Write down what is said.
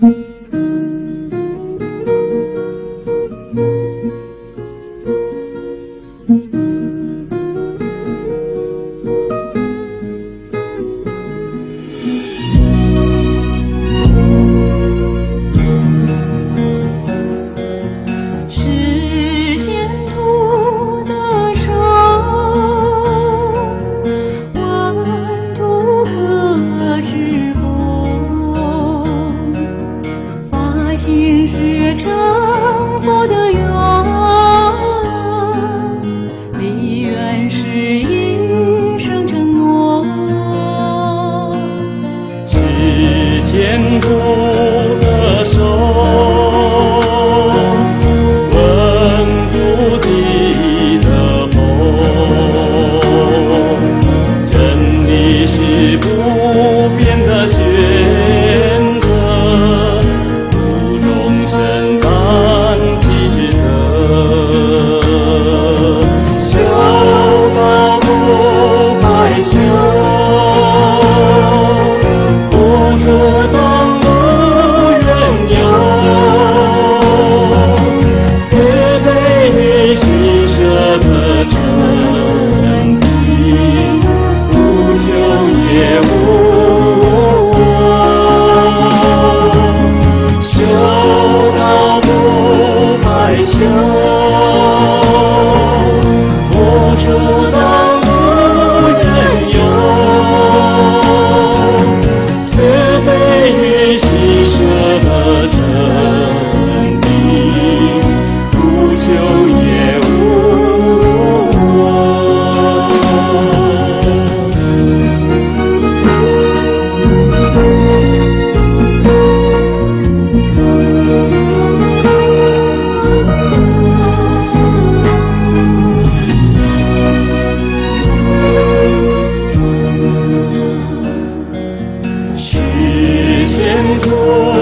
Mm-hmm. 着 to 前